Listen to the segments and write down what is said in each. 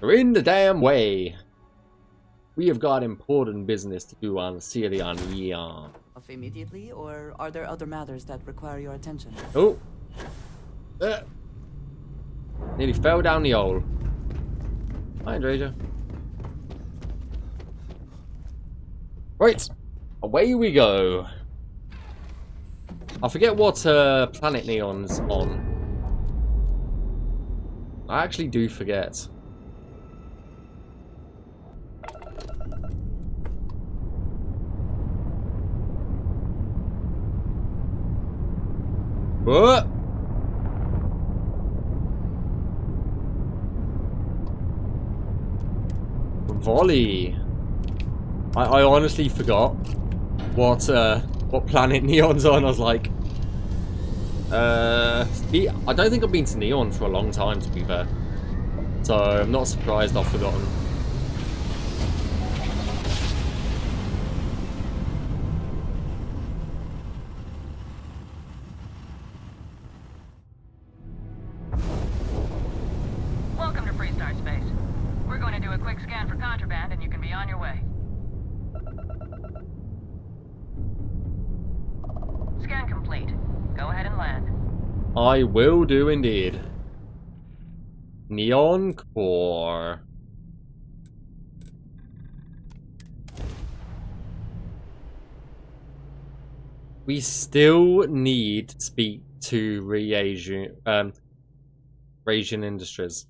We're in the damn way. We have got important business to do on Celia Neon. Off immediately, or are there other matters that require your attention? Oh. Uh. Nearly fell down the hole. Hi, Andreja. Right. Away we go. I forget what uh, planet Neon's on. I actually do forget. What? Volii. I, I honestly forgot what uh, what planet Neon's on. I was like, uh, I don't think I've been to Neon for a long time, to be fair. So I'm not surprised I've forgotten. I will do indeed. Neon Core. We still need to speak to Reasian, um, Rasian Industries.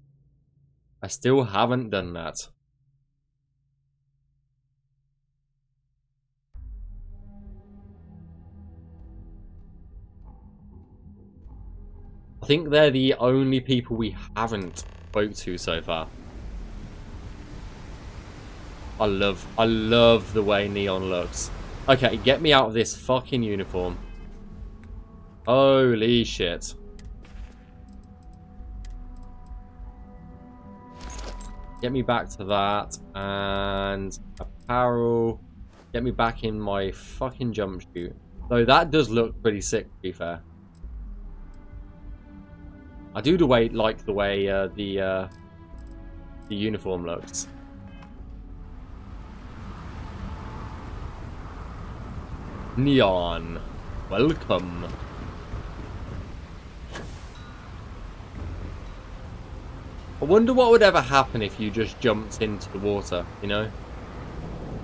I still haven't done that. Think they're the only people we haven't spoke to so far. I love, I love the way Neon looks. Okay, get me out of this fucking uniform. Holy shit. Get me back to that. And apparel. Get me back in my fucking jumpsuit. Though that does look pretty sick, to be fair. I do the way like the way uh, the uh, the uniform looks. Neon, welcome. I wonder what would ever happen if you just jumped into the water, you know?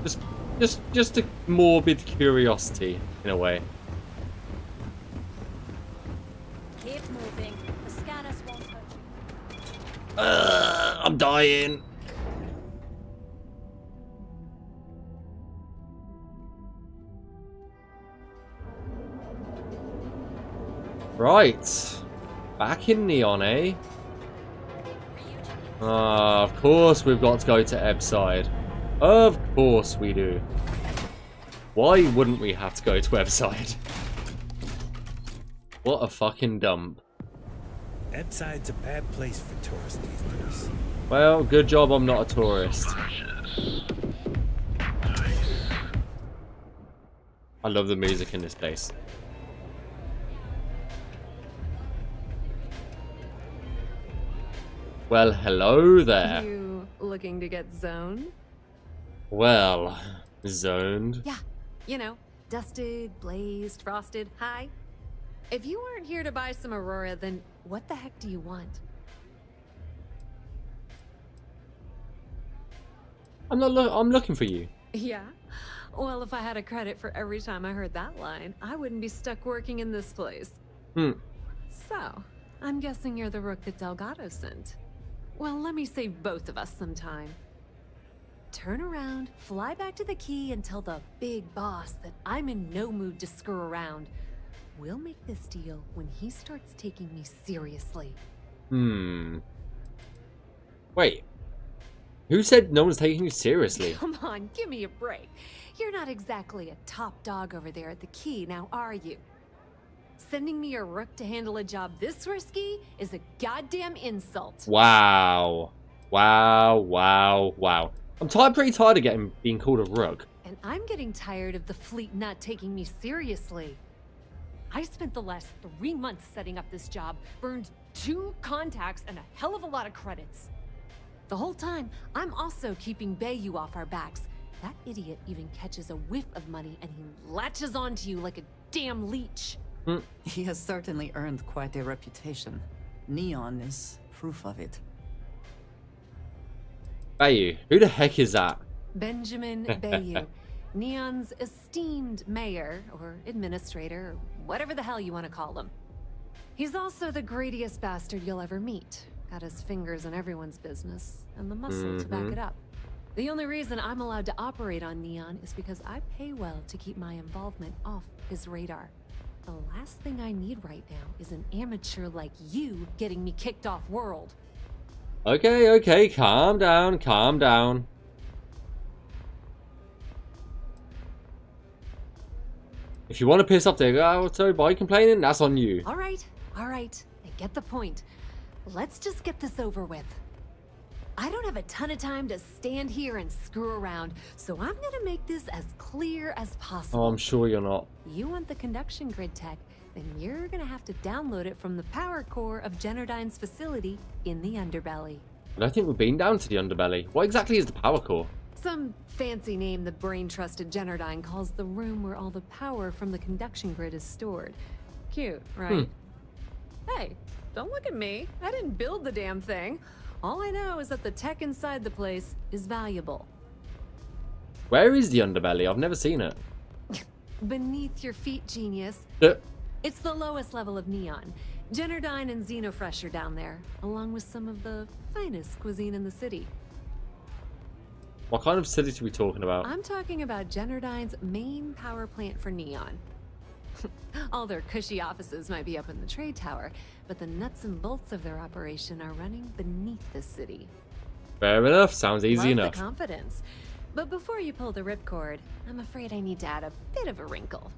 Just just just a morbid curiosity in a way. Keep moving. The scanners won't hurt you. Uh, I'm dying. Right. Back in Neon, eh? Ah, of course we've got to go to Ebbside. Of course we do. Why wouldn't we have to go to Ebbside? What a fucking dump. Ebbside's a bad place for tourists these days. Well, good job I'm not a tourist. I love the music in this place. Well, hello there. You looking to get zoned? Well, zoned. Yeah, you know, dusted, blazed, frosted, high. If you weren't here to buy some Aurora, then what the heck do you want? I'm not. Lo I'm looking for you. Yeah? Well, if I had a credit for every time I heard that line, I wouldn't be stuck working in this place. Hmm. So, I'm guessing you're the rook that Delgado sent. Well, let me save both of us some time. Turn around, fly back to the key, and tell the big boss that I'm in no mood to screw around. We'll make this deal when he starts taking me seriously. Hmm. Wait. Who said no one's taking you seriously? Come on, give me a break. You're not exactly a top dog over there at the key, now are you? Sending me a rook to handle a job this risky is a goddamn insult. Wow. Wow, wow, wow. I'm tired, pretty tired of getting being called a rook. And I'm getting tired of the fleet not taking me seriously. I spent the last three months setting up this job, burned two contacts and a hell of a lot of credits. The whole time, I'm also keeping Bayu off our backs. That idiot even catches a whiff of money and he latches onto you like a damn leech. Hmm. He has certainly earned quite a reputation. Neon is proof of it. Bayu, who the heck is that? Benjamin Bayu, Neon's esteemed mayor, or administrator, or whatever the hell you want to call him. He's also the greediest bastard you'll ever meet. Got his fingers in everyone's business, and the muscle to back it mm-hmm. up. The only reason I'm allowed to operate on Neon is because I pay well to keep my involvement off his radar. The last thing I need right now is an amateur like you getting me kicked off world. Okay, okay, calm down, calm down. If you want to piss off the auto by complaining, that's on you. All right, all right. I get the point. Let's just get this over with. I don't have a ton of time to stand here and screw around, so I'm gonna make this as clear as possible. Oh, I'm sure you're not. You want the conduction grid tech, then you're gonna have to download it from the power core of Generdyne's facility in the underbelly. I don't think we've been down to the underbelly. What exactly is the power core? Some fancy name the brain trusted Generdyne calls the room where all the power from the conduction grid is stored. Cute, right? Hey, don't look at me. I didn't build the damn thing. All I know is that the tech inside the place is valuable. Where is the underbelly? I've never seen it. Beneath your feet, genius. Uh, It's the lowest level of neon. Generdyne and Xenofresh are down there, along with some of the finest cuisine in the city. What kind of facility are we talking about? I'm talking about Generdyne's main power plant for neon. All their cushy offices might be up in the trade tower, but the nuts and bolts of their operation are running beneath the city. Fair enough. Sounds easy Love enough. the confidence. But before you pull the ripcord, I'm afraid I need to add a bit of a wrinkle.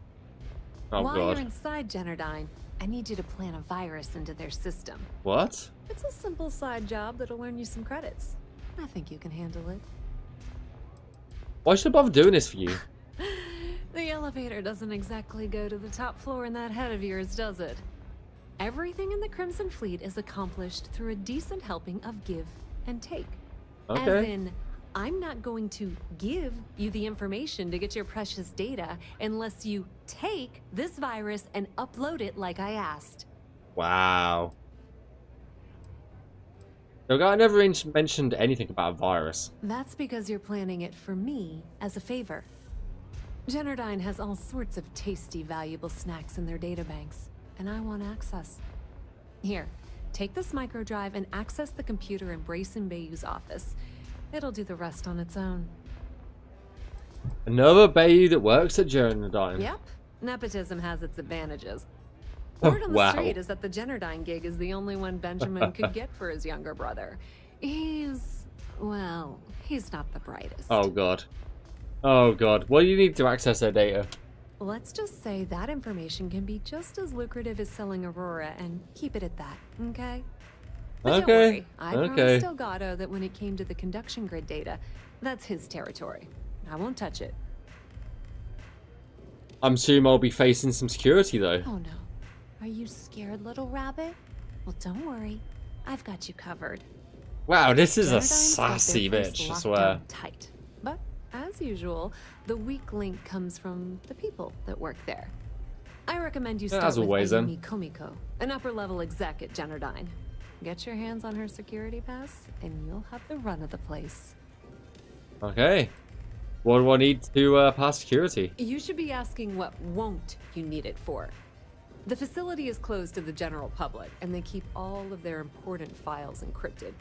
Oh While god. you're inside Generdyne, I need you to plant a virus into their system. What? It's a simple side job that'll earn you some credits. I think you can handle it. Why should I bother doing this for you? The elevator doesn't exactly go to the top floor in that head of yours, does it? Everything in the Crimson Fleet is accomplished through a decent helping of give and take. Okay. As in, I'm not going to give you the information to get your precious data unless you take this virus and upload it like I asked. Wow. Look, I never mentioned anything about a virus. That's because you're planning it for me as a favor. Generdyne has all sorts of tasty, valuable snacks in their databanks, and I want access. Here, take this microdrive and access the computer in Brayson Bayu's office. It'll do the rest on its own. Another Bayu that works at Generdyne. Yep, nepotism has its advantages. Oh, Word on the wow. street is that the Generdyne gig is the only one Benjamin could get for his younger brother. He's, well, he's not the brightest. Oh god. Oh god. Well, you need to access their data? Let's just say that information can be just as lucrative as selling Aurora and keep it at that, okay? But don't Okay, worry, I okay. promised Delgado that when it came to the conduction grid data, that's his territory. I won't touch it. I'm assuming I'll be facing some security though. Oh no. Are you scared, little rabbit? Well, don't worry. I've got you covered. Wow, this is a Generdyne's got their sassy bitch, I swear. Tight. But as usual, the weak link comes from the people that work there. I recommend you start as with always, then. Ayumi Komiko, an upper-level exec at Generdyne. Get your hands on her security pass, and you'll have the run of the place. Okay. What do I need to uh, pass security? You should be asking what won't you need it for. The facility is closed to the general public, and they keep all of their important files encrypted.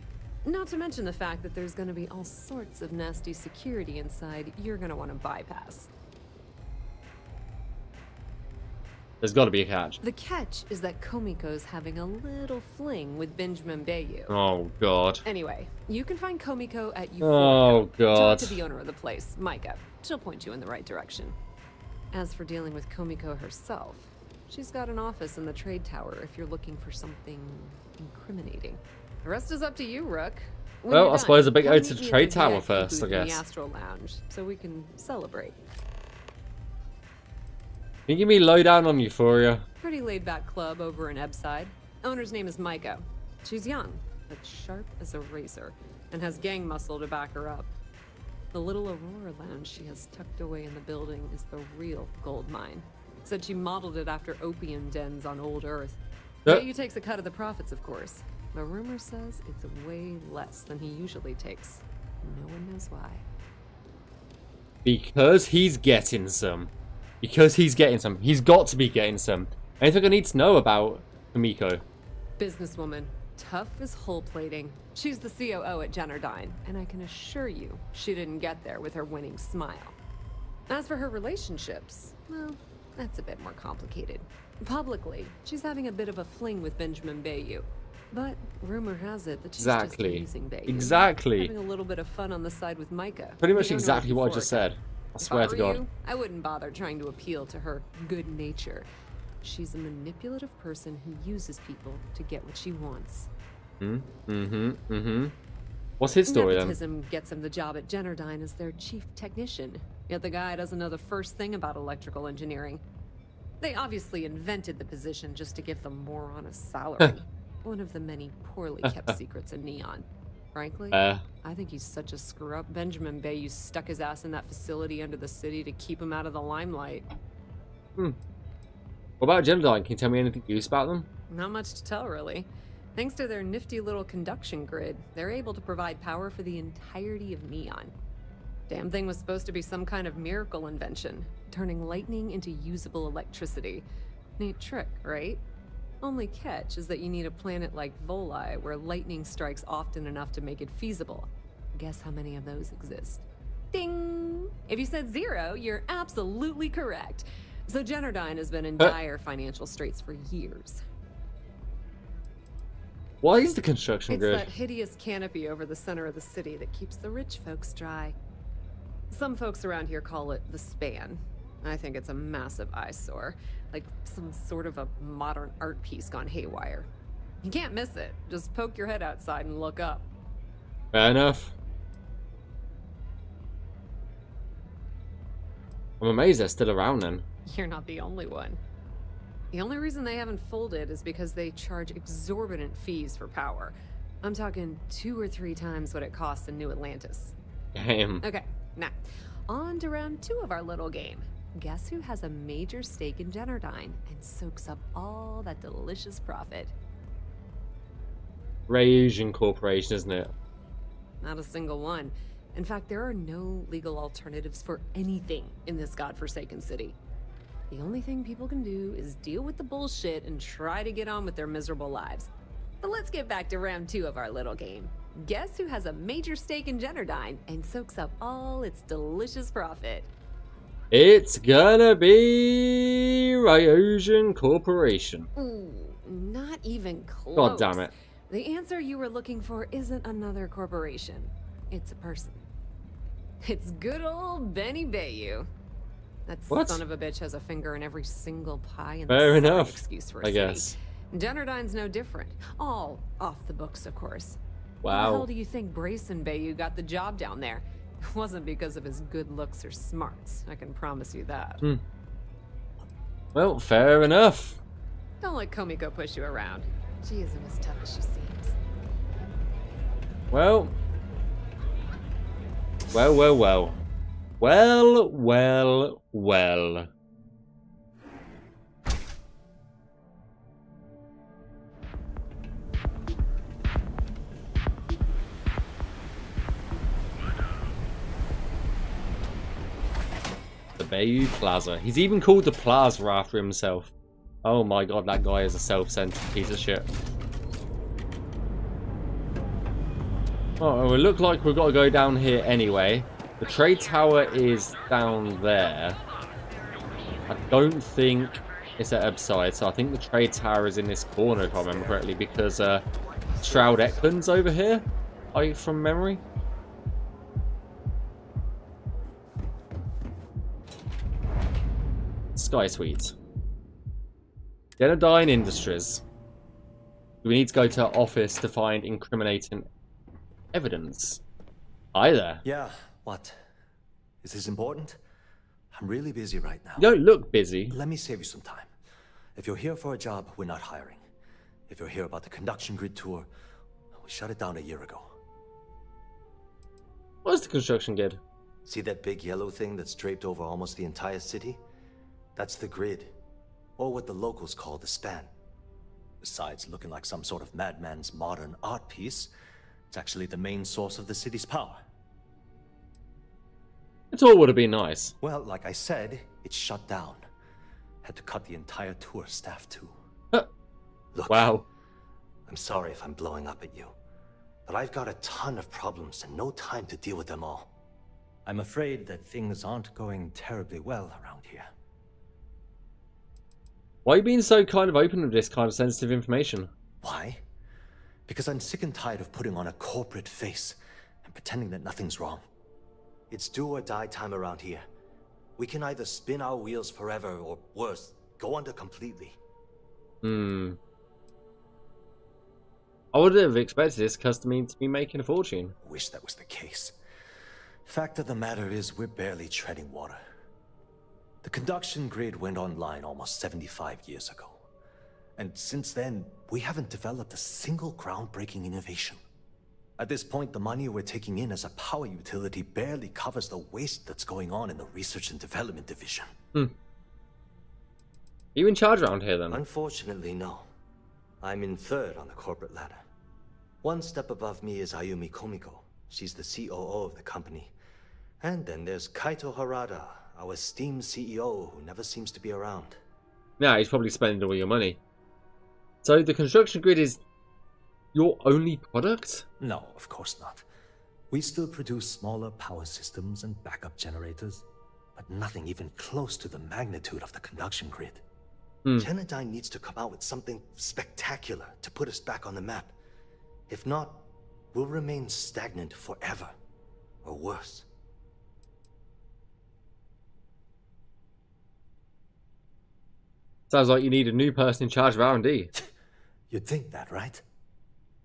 Not to mention the fact that there's going to be all sorts of nasty security inside you're going to want to bypass. There's got to be a catch. The catch is that Komiko's having a little fling with Benjamin Bayu. Oh god. Anyway, you can find Komiko at Euphorica. Oh god. Talk to the owner of the place, Micah. She'll point you in the right direction. As for dealing with Komiko herself, she's got an office in the trade tower if you're looking for something incriminating. The rest is up to you, Rook. When Well, I suppose I better come go to the trade the tower first, I guess. The Astral Lounge, so we can celebrate. Can you give me lowdown on Euphoria? Pretty laid back club over in Ebbside. Owner's name is Micah. She's young, but sharp as a razor and has gang muscle to back her up. The little Aurora lounge she has tucked away in the building is the real gold mine. Said she modeled it after opium dens on old Earth. Uh. you takes a cut of the profits, of course. But rumor says it's way less than he usually takes. No one knows why. Because he's getting some. Because he's getting some. He's got to be getting some. Anything I need to know about Komiko? Businesswoman, tough as hull plating. She's the COO at Generdyne, and I can assure you she didn't get there with her winning smile. As for her relationships, well, that's a bit more complicated. Publicly, she's having a bit of a fling with Benjamin Bayu. But rumor has it that she's Exactly. just using Bayu. Exactly. Having a little bit of fun on the side with Micah. Pretty much exactly what I just said. I swear I to God. you, I wouldn't bother trying to appeal to her good nature. She's a manipulative person who uses people to get what she wants. Hmm? Mm-hmm. Mm-hmm. What's his story then? Nepotism gets him the job at Generdyne as their chief technician. Yet the guy doesn't know the first thing about electrical engineering. They obviously invented the position just to give the moron a salary. One of the many poorly kept secrets in Neon. Frankly, Uh, I think he's such a screw up. Benjamin Bayu stuck his ass in that facility under the city to keep him out of the limelight. Hmm. What about Gemini? Can you tell me anything use about them? Not much to tell, really. Thanks to their nifty little conduction grid, they're able to provide power for the entirety of Neon. Damn thing was supposed to be some kind of miracle invention, turning lightning into usable electricity. Neat trick, right? Only catch is that you need a planet like Volii where lightning strikes often enough to make it feasible. Guess how many of those exist? Ding! If you said zero, you're absolutely correct. So Generdyne has been in Uh. dire financial straits for years. Why is the construction It's grid? that hideous canopy over the center of the city that keeps the rich folks dry. Some folks around here call it the span. I think it's a massive eyesore, like some sort of a modern art piece gone haywire. You can't miss it. Just poke your head outside and look up. Fair enough. I'm amazed they're still around then. You're not the only one. The only reason they haven't folded is because they charge exorbitant fees for power. I'm talking two or three times what it costs in New Atlantis. Damn. Okay, now, on to round two of our little game. Guess who has a major stake in Generdyne and soaks up all that delicious profit? Asian Corporation, isn't it? Not a single one. In fact, there are no legal alternatives for anything in this godforsaken city. The only thing people can do is deal with the bullshit and try to get on with their miserable lives. But let's get back to round two of our little game. Guess who has a major stake in Generdyne and soaks up all its delicious profit? It's gonna be Ryosian Corporation. Ooh, not even close. God damn it. The answer you were looking for isn't another corporation. It's a person. It's good old Benny Bayu. That What? son of a bitch has a finger in every single pie and Fair the enough, excuse for a I city. guess. Generdyne's no different. All off the books, of course. How the Wow. hell do you think Brayson Bayu got the job down there? It wasn't because of his good looks or smarts. I can promise you that. Hmm. Well, fair enough. Don't let Komiko push you around. She isn't as tough as she seems. Well. Well, well, well. Well, well, well. Bayu Plaza. He's even called the Plaza after himself. Oh my god, that guy is a self-centered piece of shit. Oh, it look like we've got to go down here anyway. The trade tower is down there. I don't think it's at Ebbside, so I think the trade tower is in this corner, if I remember correctly, because uh, Shroud Eklund's over here, I from memory. Sky Suite. Generdyne Industries. Do we need to go to our office to find incriminating evidence? Hi there. Yeah, what? Is this important? I'm really busy right now. You don't look busy. Let me save you some time. If you're here for a job, we're not hiring. If you're here about the conduction grid tour, We shut it down a year ago. What's the construction grid? See that big yellow thing that's draped over almost the entire city? That's the grid, or what the locals call the span. Besides looking like some sort of madman's modern art piece, it's actually the main source of the city's power. It all would have been nice. Well, like I said, it's shut down. Had to cut the entire tour staff too. Huh. Look, Wow. I'm sorry if I'm blowing up at you, but I've got a ton of problems and no time to deal with them all. I'm afraid that things aren't going terribly well around here. Why are you being so kind of open with this kind of sensitive information? Why? Because I'm sick and tired of putting on a corporate face and pretending that nothing's wrong. It's do or die time around here. We can either spin our wheels forever or worse, go under completely. Hmm. I would have expected this customer to be making a fortune. Wish that was the case. Fact of the matter is, we're barely treading water. The conduction grid went online almost 75 years ago. And since then, we haven't developed a single groundbreaking innovation. At this point, the money we're taking in as a power utility barely covers the waste that's going on in the research and development division. Are you in charge around here then? Unfortunately, no. I'm in third on the corporate ladder. One step above me is Ayumi Komiko. She's the COO of the company. And then there's Kaito Harada, our esteemed CEO who never seems to be around. Yeah, he's probably spending all your money. So the construction grid is your only product? No, of course not. We still produce smaller power systems and backup generators, but nothing even close to the magnitude of the conduction grid. Hmm. Generdyne needs to come out with something spectacular to put us back on the map. If not, we'll remain stagnant forever. Or worse. Sounds like you need a new person in charge of R&D. You'd think that, right?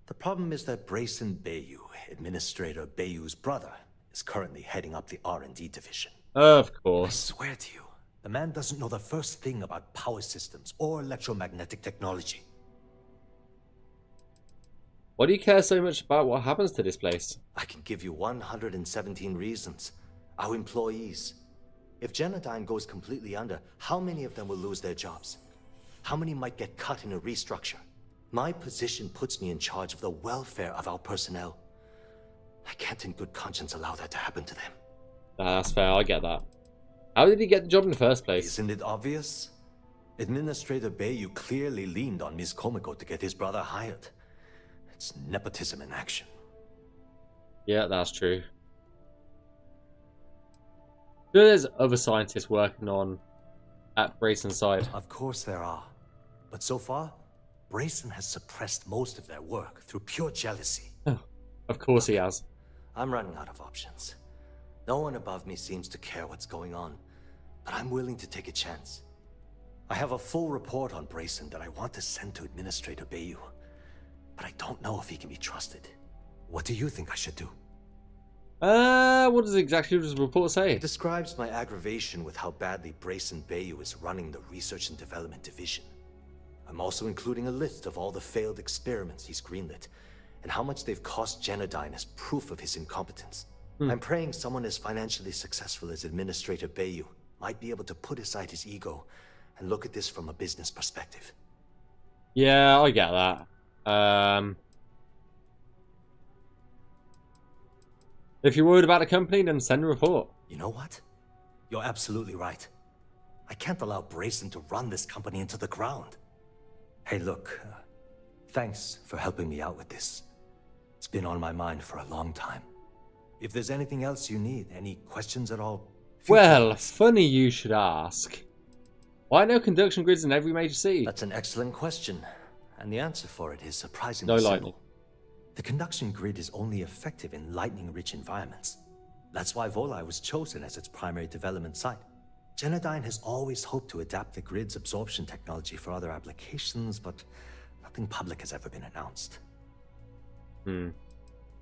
The problem is that Brayson Bayu, Administrator Bayu's brother, is currently heading up the R&D division. Of course. I swear to you, the man doesn't know the first thing about power systems or electromagnetic technology. Why do you care so much about what happens to this place? I can give you 117 reasons. Our employees. If Generdyne goes completely under, how many of them will lose their jobs? How many might get cut in a restructure? My position puts me in charge of the welfare of our personnel. I can't in good conscience allow that to happen to them. Nah, that's fair, I get that. How did he get the job in the first place? Isn't it obvious? Administrator Bayu clearly leaned on Ms. Komiko to get his brother hired. It's nepotism in action. Yeah, that's true. There's other scientists working on at Brayson's side. Of course there are. But so far, Brayson has suppressed most of their work through pure jealousy. Oh, of course he has. I'm running out of options. No one above me seems to care what's going on, but I'm willing to take a chance. I have a full report on Brayson that I want to send to Administrator Bayu, but I don't know if he can be trusted. What do you think I should do? Uh, what does exactly does the report say? It describes my aggravation with how badly Brayson Bayu is running the Research and Development Division. I'm also including a list of all the failed experiments he's greenlit, and how much they've cost Generdyne as proof of his incompetence. I'm praying someone as financially successful as Administrator Bayu might be able to put aside his ego and look at this from a business perspective. Yeah, I get that. Um, if you're worried about the company, then send a report. You know what? You're absolutely right. I can't allow Brayson to run this company into the ground. Hey, look. Uh, thanks for helping me out with this. It's been on my mind for a long time. If there's anything else you need, any questions at all, Well, funny you should ask. Why no conduction grids in every major city? That's an excellent question, and the answer for it is No surprisingly lightning. The conduction grid is only effective in lightning-rich environments. That's why Volii was chosen as its primary development site. Generdyne has always hoped to adapt the grid's absorption technology for other applications, but nothing public has ever been announced. Hmm.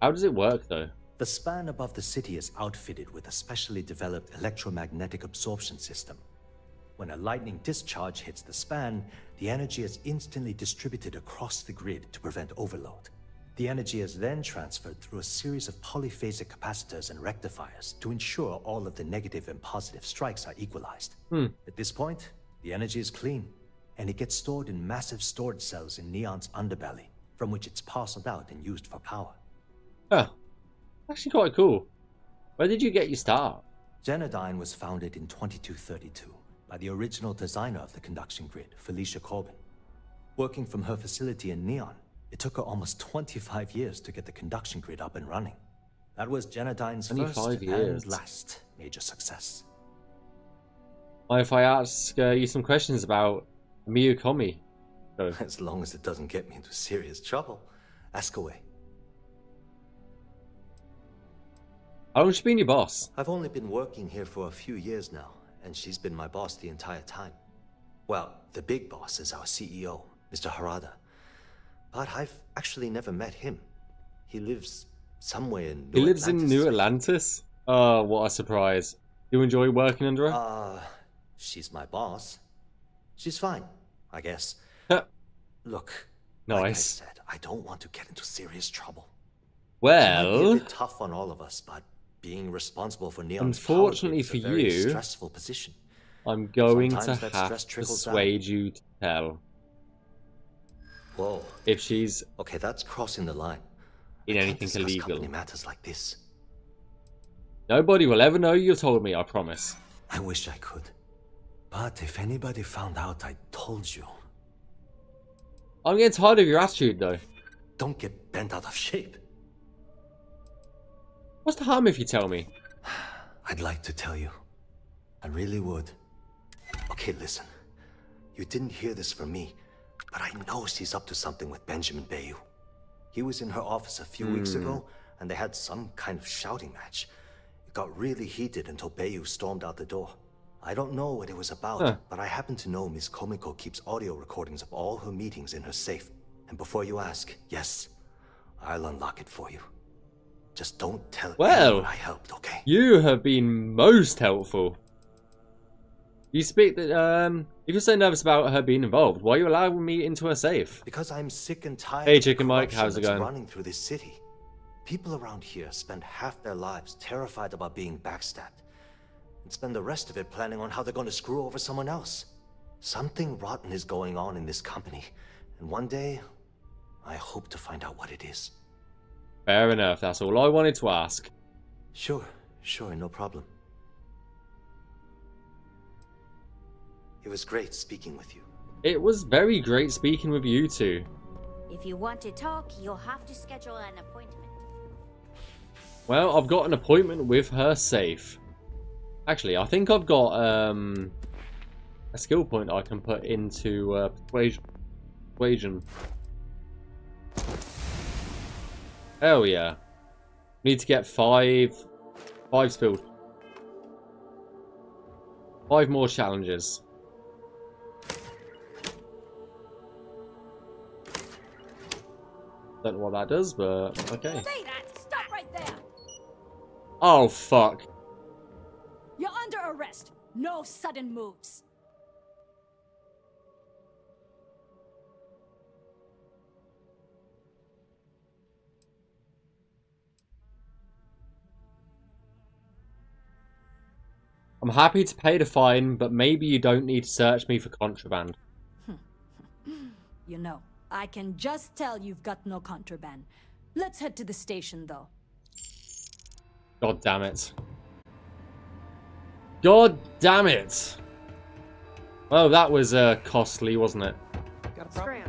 How does it work, though? The span above the city is outfitted with a specially developed electromagnetic absorption system. When a lightning discharge hits the span, the energy is instantly distributed across the grid to prevent overload. The energy is then transferred through a series of polyphasic capacitors and rectifiers to ensure all of the negative and positive strikes are equalized. Hmm. At this point, the energy is clean, and it gets stored in massive storage cells in Neon's underbelly, from which it's parceled out and used for power. Huh. Actually quite cool. Where did you get your start? Generdyne was founded in 2232 by the original designer of the conduction grid, Felicia Corbin. Working from her facility in Neon, it took her almost 25 years to get the conduction grid up and running. That was Generdyne's 25 first years. and last major success. Mind if I ask uh, you some questions about Miyukomi? Go. As long as it doesn't get me into serious trouble. Ask away. How long's she been your boss? I've only been working here for a few years now, and she's been my boss the entire time. Well, the big boss is our CEO, Mr. Harada. But I've actually never met him. He lives somewhere in He New lives in Atlantis. New Atlantis? Oh, what a surprise. You enjoy working under her? Uh, she's my boss. She's fine, I guess. Look, like I said, I don't want to get into serious trouble. It might be Well, bit tough on all of us, but being responsible for Neon's Unfortunately for a very you, stressful position. I'm going to Sometimes that have to persuade you to tell Whoa. if she's Okay, that's crossing the line. in I anything illegal. company matters like this. Nobody will ever know you told me, I promise. I wish I could. But if anybody found out I told you, I'm getting tired of your attitude, though. don't get bent out of shape. What's the harm if you tell me? I'd like to tell you. I really would. Okay, listen. You didn't hear this from me, but I know she's up to something with Benjamin Bayu. He was in her office a few weeks hmm. ago, and they had some kind of shouting match. It got really heated until Bayu stormed out the door. I don't know what it was about, Huh. but I happen to know Miss Komiko keeps audio recordings of all her meetings in her safe. And before you ask, yes, I'll unlock it for you. Just don't tell Well. anyone I helped, okay? You have been most helpful. You speak that, um, if you're so nervous about her being involved, why are you allowing me into her safe? Because I'm sick and tired Hey, Chicken Mike, how's it going? running through this city. People around here spend half their lives terrified about being backstabbed, and spend the rest of it planning on how they're going to screw over someone else. Something rotten is going on in this company, and one day, I hope to find out what it is. Fair enough, that's all I wanted to ask. Sure, sure, no problem. It was great speaking with you. It was very great speaking with you two. If you want to talk, you'll have to schedule an appointment. Well, I've got an appointment with her safe. Actually, I think I've got um, a skill point I can put into uh, persuasion. persuasion. Hell yeah. Need to get five, five spilled. Five more challenges. Don't know what that does, but okay. Say that! Stop right there! Oh fuck. You're under arrest. No sudden moves. I'm happy to pay the fine, but maybe you don't need to search me for contraband. You know, I can just tell you've got no contraband. Let's head to the station, though. God damn it. God damn it. Well, that was uh, costly, wasn't it? Got a problem?